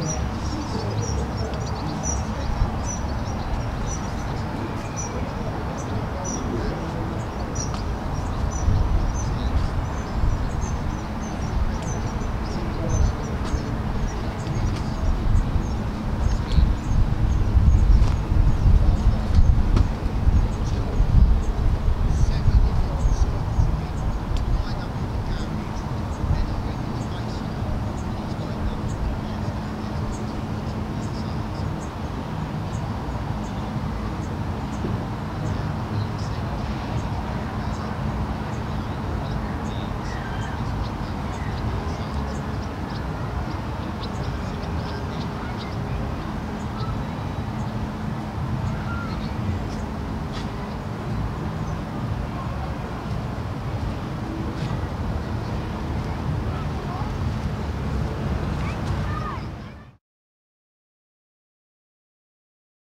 Yeah.